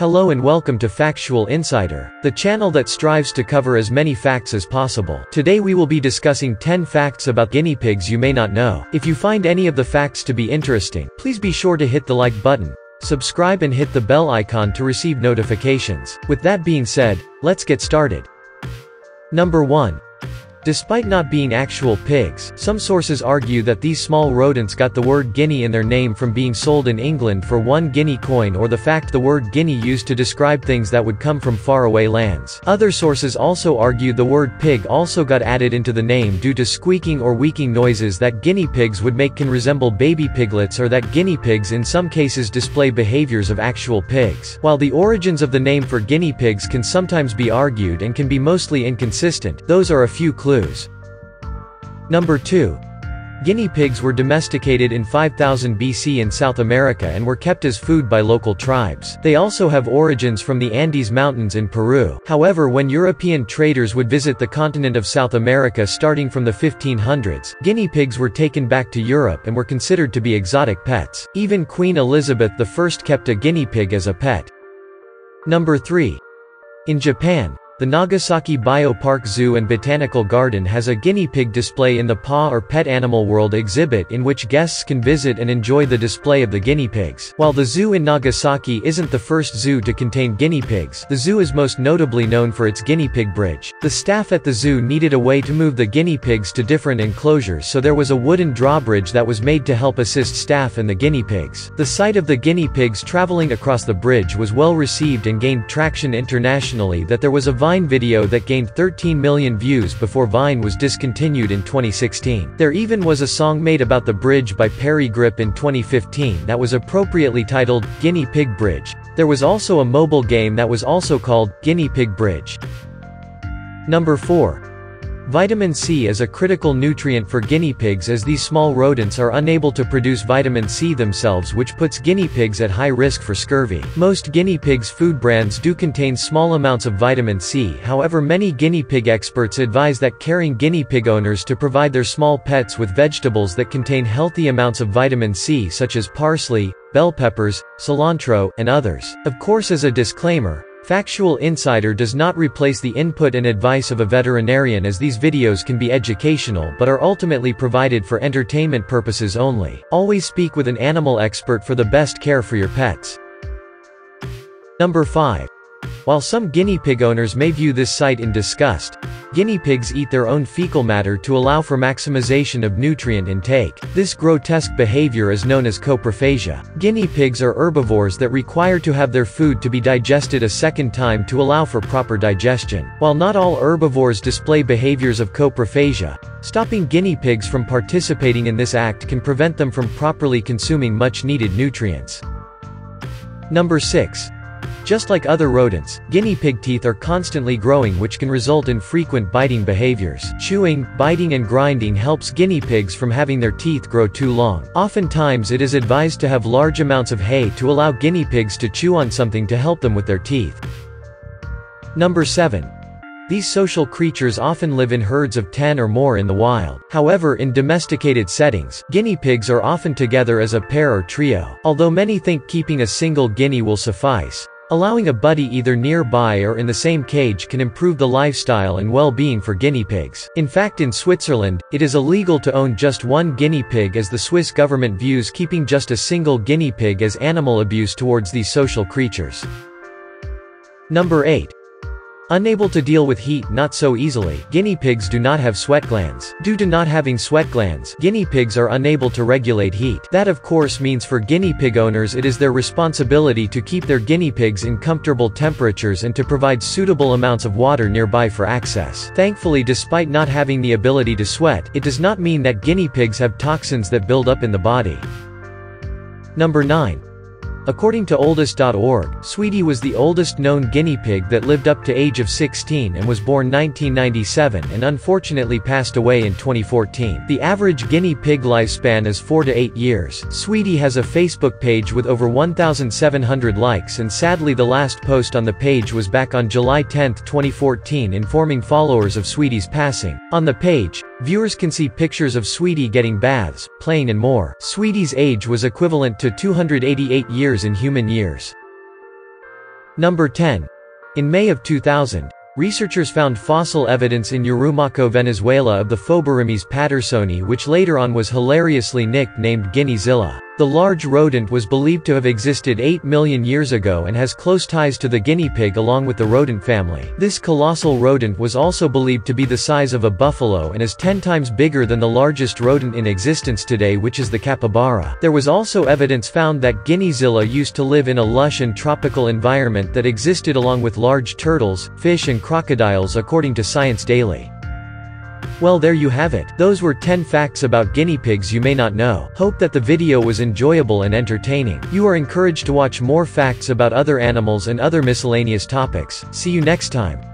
Hello and welcome to Factual Insider, the channel that strives to cover as many facts as possible. Today we will be discussing 10 facts about guinea pigs you may not know. If you find any of the facts to be interesting, please be sure to hit the like button, subscribe and hit the bell icon to receive notifications. With that being said, let's get started. Number 1. Despite not being actual pigs, some sources argue that these small rodents got the word guinea in their name from being sold in England for one guinea coin or the fact the word guinea used to describe things that would come from faraway lands. Other sources also argue the word pig also got added into the name due to squeaking or wheeking noises that guinea pigs would make can resemble baby piglets or that guinea pigs in some cases display behaviors of actual pigs. While the origins of the name for guinea pigs can sometimes be argued and can be mostly inconsistent, those are a few clues clues. Number 2. Guinea pigs were domesticated in 5000 BC in South America and were kept as food by local tribes. They also have origins from the Andes Mountains in Peru. However when European traders would visit the continent of South America starting from the 1500s, guinea pigs were taken back to Europe and were considered to be exotic pets. Even Queen Elizabeth I kept a guinea pig as a pet. Number 3. In Japan, the Nagasaki Biopark Zoo and Botanical Garden has a guinea pig display in the PAW or Pet Animal World exhibit in which guests can visit and enjoy the display of the guinea pigs. While the zoo in Nagasaki isn't the first zoo to contain guinea pigs, the zoo is most notably known for its guinea pig bridge. The staff at the zoo needed a way to move the guinea pigs to different enclosures so there was a wooden drawbridge that was made to help assist staff and the guinea pigs. The sight of the guinea pigs traveling across the bridge was well received and gained traction internationally that there was a Vine video that gained 13 million views before Vine was discontinued in 2016. There even was a song made about the bridge by Parry Gripp in 2015 that was appropriately titled, Guinea Pig Bridge. There was also a mobile game that was also called, Guinea Pig Bridge. Number 4. Vitamin C is a critical nutrient for guinea pigs as these small rodents are unable to produce vitamin C themselves which puts guinea pigs at high risk for scurvy. Most guinea pigs food brands do contain small amounts of vitamin C however many guinea pig experts advise that caring guinea pig owners to provide their small pets with vegetables that contain healthy amounts of vitamin C such as parsley, bell peppers, cilantro, and others. Of course as a disclaimer, Factual Insider does not replace the input and advice of a veterinarian as these videos can be educational but are ultimately provided for entertainment purposes only. Always speak with an animal expert for the best care for your pets. Number 5. While some guinea pig owners may view this sight in disgust, guinea pigs eat their own fecal matter to allow for maximization of nutrient intake. This grotesque behavior is known as coprophagia. Guinea pigs are herbivores that require to have their food to be digested a second time to allow for proper digestion. While not all herbivores display behaviors of coprophagia, stopping guinea pigs from participating in this act can prevent them from properly consuming much needed nutrients. Number 6. Just like other rodents, guinea pig teeth are constantly growing which can result in frequent biting behaviors. Chewing, biting and grinding helps guinea pigs from having their teeth grow too long. Oftentimes it is advised to have large amounts of hay to allow guinea pigs to chew on something to help them with their teeth. Number 7. These social creatures often live in herds of 10 or more in the wild. However in domesticated settings, guinea pigs are often together as a pair or trio. Although many think keeping a single guinea will suffice, Allowing a buddy either nearby or in the same cage can improve the lifestyle and well-being for guinea pigs. In fact in Switzerland, it is illegal to own just one guinea pig as the Swiss government views keeping just a single guinea pig as animal abuse towards these social creatures. Number 8. Unable to deal with heat not so easily, guinea pigs do not have sweat glands. Due to not having sweat glands, guinea pigs are unable to regulate heat. That of course means for guinea pig owners it is their responsibility to keep their guinea pigs in comfortable temperatures and to provide suitable amounts of water nearby for access. Thankfully despite not having the ability to sweat, it does not mean that guinea pigs have toxins that build up in the body. Number 9. According to oldest.org, Sweetie was the oldest known guinea pig that lived up to age of 16 and was born 1997 and unfortunately passed away in 2014. The average guinea pig lifespan is 4 to 8 years. Sweetie has a Facebook page with over 1,700 likes and sadly the last post on the page was back on July 10, 2014 informing followers of Sweetie's passing. On the page, viewers can see pictures of Sweetie getting baths, playing and more. Sweetie's age was equivalent to 288 years in human years. Number 10. In May of 2000, researchers found fossil evidence in Urumaco, Venezuela of the Phoberomys pattersoni which later on was hilariously nicknamed Guineazilla. The large rodent was believed to have existed 8 million years ago and has close ties to the guinea pig along with the rodent family. This colossal rodent was also believed to be the size of a buffalo and is 10 times bigger than the largest rodent in existence today which is the capybara. There was also evidence found that Guineazilla used to live in a lush and tropical environment that existed along with large turtles, fish and crocodiles according to Science Daily. Well there you have it. Those were 10 facts about guinea pigs you may not know. Hope that the video was enjoyable and entertaining. You are encouraged to watch more facts about other animals and other miscellaneous topics. See you next time.